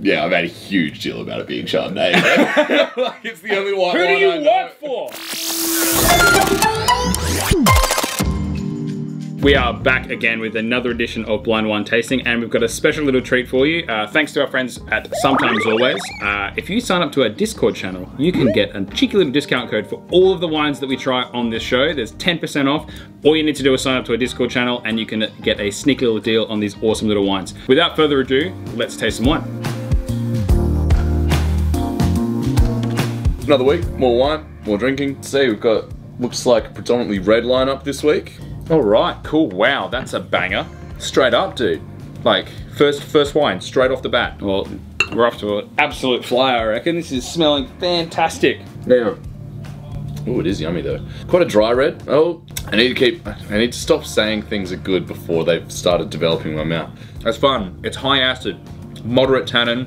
Yeah, I've made a huge deal about it being Chardonnay. like it's the only one. Who do you work for? We are back again with another edition of Blind Wine Tasting, and we've got a special little treat for you. Uh, thanks to our friends at Sometimes Always. Uh, if you sign up to our Discord channel, you can get a cheeky little discount code for all of the wines that we try on this show. There's 10% off. All you need to do is sign up to our Discord channel, and you can get a sneaky little deal on these awesome little wines. Without further ado, let's taste some wine. Another week, more wine, more drinking. See, we've got looks like a predominantly red lineup this week. All right, cool. Wow, that's a banger. Straight up, dude. Like, first first wine, straight off the bat. Well, we're off to an absolute flyer, I reckon. This is smelling fantastic. Yeah. Oh, it is yummy though. Quite a dry red. Oh, I need to keep. I need to stop saying things are good before they've started developing in my mouth. That's fun. It's high acid, moderate tannin.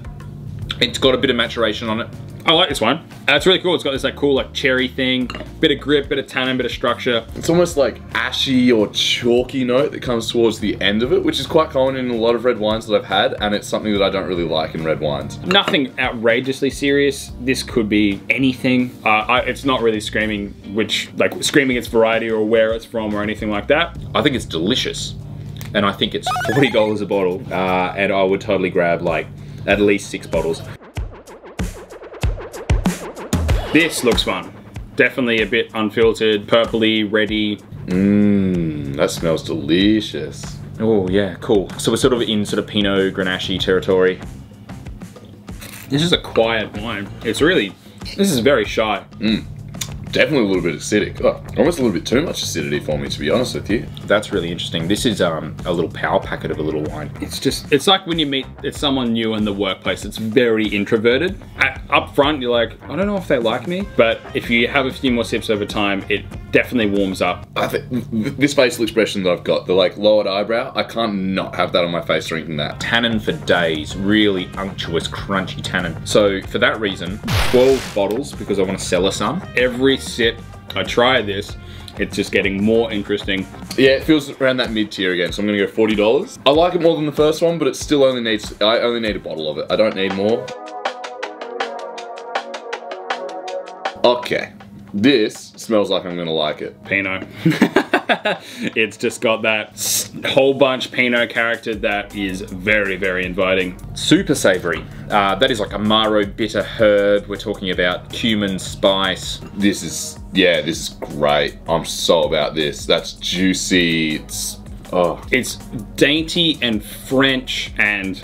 It's got a bit of maturation on it. I like this one. Uh, it's really cool. It's got this like cool like cherry thing, bit of grip, bit of tannin, bit of structure. It's almost like ashy or chalky note that comes towards the end of it, which is quite common in a lot of red wines that I've had, and it's something that I don't really like in red wines. Nothing outrageously serious. This could be anything. Uh, I, it's not really screaming which, like screaming its variety or where it's from or anything like that. I think it's delicious. And I think it's $40 a bottle. Uh, and I would totally grab like at least six bottles. This looks fun. Definitely a bit unfiltered, purpley, ready. Mmm, that smells delicious. Oh yeah, cool. So we're sort of in sort of Pinot Grenache territory. This is a quiet wine. It's really, this is very shy. Mmm. Definitely a little bit acidic. Oh, almost a little bit too much acidity for me, to be honest with you. That's really interesting. This is um, a little power packet of a little wine. It's just, it's like when you meet it's someone new in the workplace It's very introverted. At, up front, you're like, I don't know if they like me. But if you have a few more sips over time, it definitely warms up. I think this facial expression that I've got, the like lowered eyebrow, I can't not have that on my face drinking that. Tannin for days, really unctuous, crunchy tannin. So for that reason, 12 bottles because I want to sell her some. Every sip I try this, it's just getting more interesting. Yeah, it feels around that mid tier again, so I'm gonna go forty dollars. I like it more than the first one, but it still only needs. I only need a bottle of it. I don't need more. Okay, this smells like I'm gonna like it. Pinot. it's just got that whole bunch Pinot character that is very, very inviting. Super savory. Uh, that is like Amaro bitter herb. We're talking about cumin spice. This is yeah, this is great. I'm so about this. That's juicy. It's oh It's dainty and French and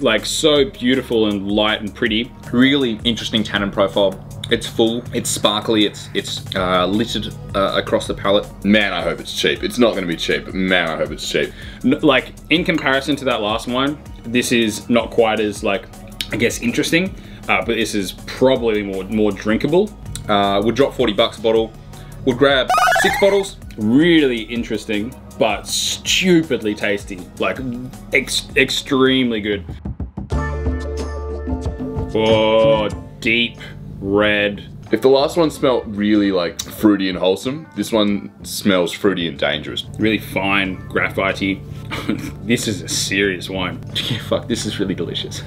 like so beautiful and light and pretty. Really interesting tannin profile. It's full, it's sparkly, it's it's uh, littered uh, across the palate. man, I hope it's cheap. It's not gonna be cheap, but man, I hope it's cheap. Like in comparison to that last one, this is not quite as like I guess interesting, uh, but this is probably more more drinkable. Uh, would drop 40 bucks a bottle. Would grab six bottles. Really interesting, but stupidly tasty. Like ex- extremely good. Oh, deep red. If the last one smelled really like fruity and wholesome, this one smells fruity and dangerous. really fine, graphitey. this is a serious wine. Yeah, fuck, this is really delicious.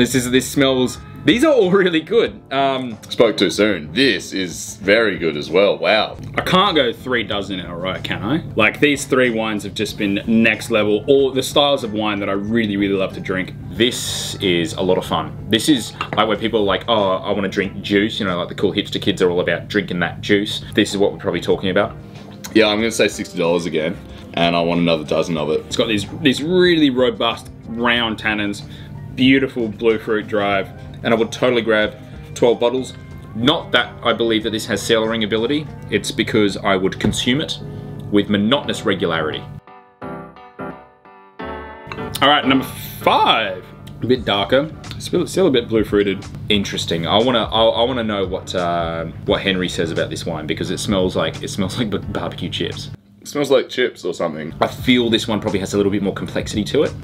This is this smells. These are all really good. Um, Spoke too soon. This is very good as well. Wow. I can't go three dozen in a row, can I? Like these three wines have just been next level. All the styles of wine that I really, really love to drink. This is a lot of fun. This is like where people are like, oh, I want to drink juice. You know, like the cool hipster kids are all about drinking that juice. This is what we're probably talking about. Yeah, I'm gonna say sixty dollars again, and I want another dozen of it. It's got these these really robust round tannins, beautiful blue fruit drive, and I would totally grab 12 bottles. Not that I believe that this has cellaring ability, it's because I would consume it with monotonous regularity. All right, number five. A bit darker, still, still a bit blue fruited. Interesting. I wanna, I, I wanna know what uh, what Henry says about this wine because it smells like it smells like barbecue chips. It smells like chips or something. I feel this one probably has a little bit more complexity to it.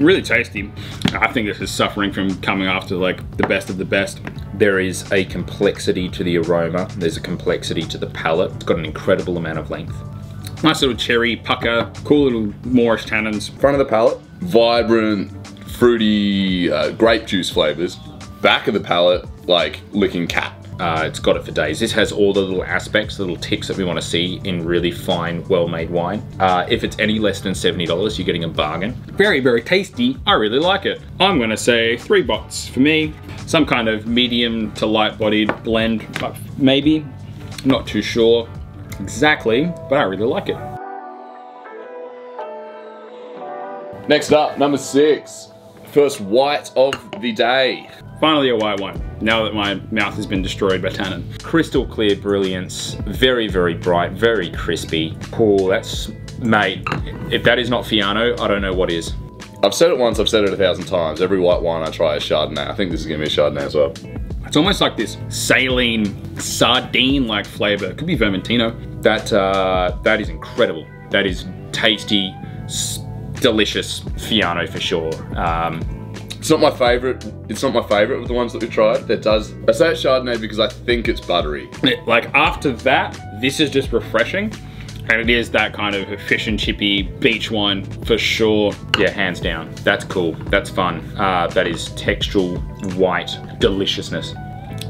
Really tasty. I think this is suffering from coming after like the best of the best. There is a complexity to the aroma. There's a complexity to the palate. It's got an incredible amount of length. Nice little cherry pucker, cool little Moorish tannins. Front of the palate, vibrant, fruity uh, grape juice flavors. Back of the palate, like licking cat. Uh, it's got it for days. This has all the little aspects, the little ticks that we want to see in really fine, well-made wine. Uh, if it's any less than $70, you're getting a bargain. Very, very tasty. I really like it. I'm gonna say three bots for me. Some kind of medium to light-bodied blend, maybe. Not too sure exactly, but I really like it. Next up, number six. First white of the day. Finally a white wine, now that my mouth has been destroyed by tannin. Crystal clear brilliance, very, very bright, very crispy. Cool, that's, mate, if that is not Fiano, I don't know what is. I've said it once, I've said it a thousand times. Every white wine I try is Chardonnay. I think this is gonna be a Chardonnay as well. It's almost like this saline, sardine-like flavor. It could be Vermentino. That, uh, that is incredible. That is tasty, delicious Fiano for sure. Um, It's not my favorite. It's not my favorite of the ones that we've tried. That does. I say it's Chardonnay because I think it's buttery. like after that, this is just refreshing. And it is that kind of fish and chippy beach wine for sure. Yeah, hands down. That's cool. That's fun. Uh, that is textural white deliciousness.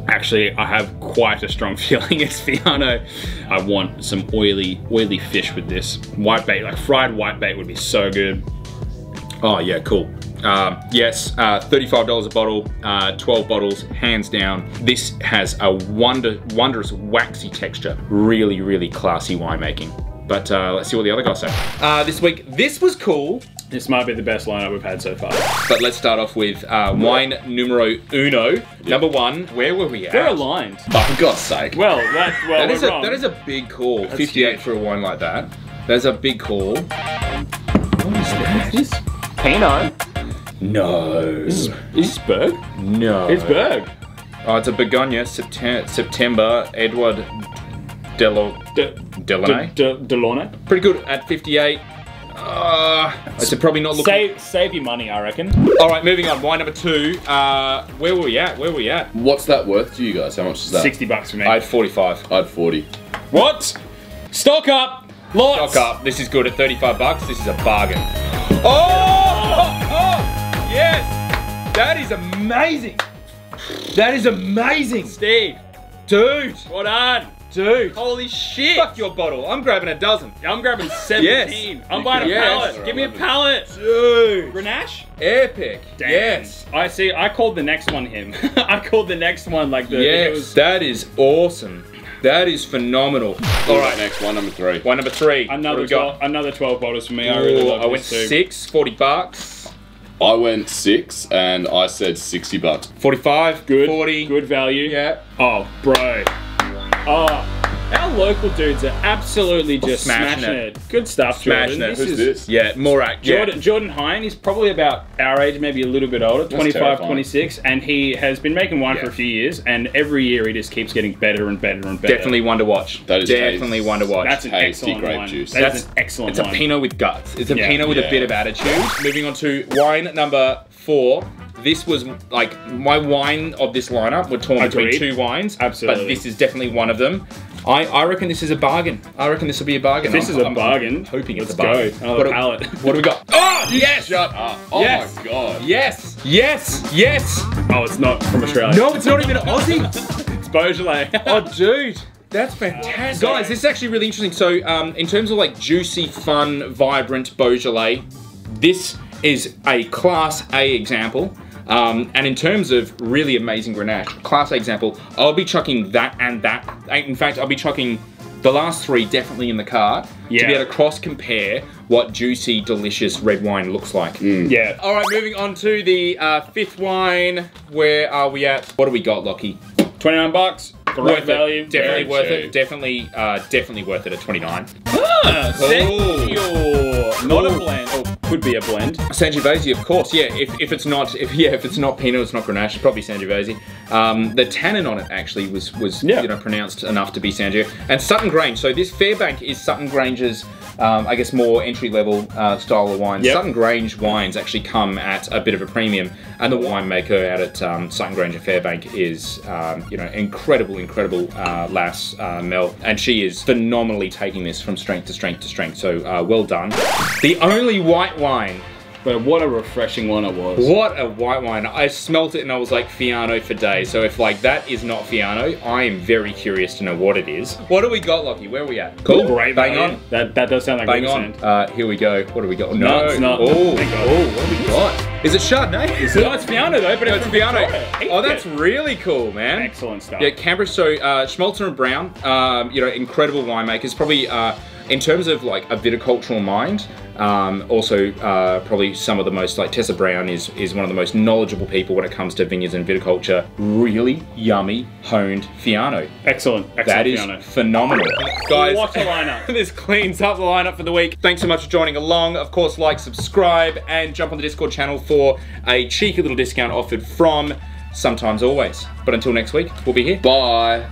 Actually, I have quite a strong feeling it's Fiano. I want some oily, oily fish with this. White bait, like fried white bait would be so good. Oh yeah, cool. Um, yes, uh, $35 a bottle, uh, 12 bottles, hands down. This has a wonder, wondrous waxy texture. Really, really classy winemaking. But uh, let's see what the other guys say. Uh, this week, this was cool. This might be the best lineup we've had so far. But let's start off with uh, wine numero uno. Number one, where were we at? They're aligned. Oh, for God's sake. Well, that, well, That is, a, that is a big call. 58 huge. for a wine like that. That's a big call. What is This Pinot. No. Is this Berg? No. It's Berg. Oh, it's a Bourgogne, September, September Edward Delo, De, Delaunay. De, De, Delaunay. Pretty good at 58. Uh, it's probably not looking. Save, save your money, I reckon. All right, moving on. Wine number two. Uh, where were we at? Where were we at? What's that worth to you guys? How much is that? 60 bucks for me. I had 45. I had 40. what? Stock up. Lots. Stock up. This is good at 35 bucks. This is a bargain. Oh! Yes! That is amazing. That is amazing. Steve. Dude. Well done. Dude. Holy shit. Fuck your bottle. I'm grabbing a dozen. I'm grabbing 17. I'm buying a Yes. pallet. Give me a pallet. Dude. Grenache? Epic. Damn. Yes. I see. I called the next one him. I called the next one like the. Yes. It was that is awesome. That is phenomenal. All All right, right. next one, number three. One number three. another we got? 12, another 12 bottles for me. I really love I went this too. six, 40 bucks. I went six and I said 60 bucks. 45, Good. 40. Good value. Yeah. Oh, bro. Oh, our local dudes are absolutely just Smashing smashing, it. it. Good stuff, Smashing Jordan. it. This Who's is this? Yeah, Moorak. Jordan, Jordan Hine, he's probably about our age, maybe a little bit older, 25, terrifying. 26, and he has been making wine Yeah. for a few years, and every year he just keeps getting better and better and better. Definitely one to watch. That is definitely tasty. one to watch. That's an tasty excellent grape wine. juice. That is That's- an excellent it's a wine. Pinot with guts. It's a Yeah. Pinot with a bit of attitude. Moving on to wine number four. This was like my wine of this lineup. We're torn between two wines, Absolutely. But this is definitely one of them. I, I reckon this is a bargain. I reckon this will be a bargain. This I'm- is a I'm- bargain. Hoping it's Let's a bargain. go. Another what, do- pallet. what do we got? Oh yes, Shut up. Oh Yes. my god. yes, yes, yes. Oh, it's not from Australia. No, it's not even Aussie. It's Beaujolais. Oh, dude. That's fantastic. Guys, this is actually really interesting. So, um, in terms of like juicy, fun, vibrant Beaujolais, this is a Class A example. Um, and in terms of really amazing Grenache, Class A example, I'll be chucking that and that. In fact, I'll be chucking the last three definitely in the cart to be able to cross compare what juicy, delicious red wine looks like. yeah. All right, moving on to the uh, fifth wine. Where are we at? What do we got, Lockie? 29 bucks. Worth value. It. Definitely worth it. Definitely, uh, definitely worth it at 29. Ah, Sergio. Not a blend. Oh, could be a blend. Sangiovese, of course. Yeah, if, if it's not, if yeah, if it's not Pinot, it's not Grenache. It's probably Sangiovese. Um, the tannin on it actually was was Yeah. you know pronounced enough to be Sangio. And Sutton Grange. So this Fairbank is Sutton Grange's, um, I guess, more entry level uh, style of wine. Yep. Sutton Grange wines actually come at a bit of a premium, and the winemaker out at um, Sutton Grange Fairbank is um, you know incredible, incredible uh, lass uh, Mel, and she is phenomenally taking this from strength to strength to strength. So uh, well done. The only white wine But what a refreshing one it was. What a white wine. I smelt it and I was like, Fiano for days. So if like that is not Fiano, I am very curious to know what it is. What do we got, Lockie? Where are we at? Cool. Great Bang on. That that does sound like Bang good on. Uh, here we go. What do we got? No, it's not. Oh, oh, what do we got? Is it Chardonnay? No, it's Fiano though, but No, it's, it's Fiano. Victoria. Oh, that's Heath really cool, man. excellent stuff. Yeah, Canberra. So uh, Schmölzer and Brown, um, you know, incredible winemakers. Probably uh, in terms of like a viticultural mind. Um, also, uh, probably some of the most like Tessa Brown is is one of the most knowledgeable people when it comes to vineyards and viticulture. Really yummy honed Fiano. Excellent. Excellent That is Fiano. phenomenal, guys. What a lineup. this cleans up the lineup for the week. Thanks so much for joining along. Of course, like, subscribe, and jump on the Discord channel for a cheeky little discount offered from Sometimes Always. But until next week, we'll be here. Bye.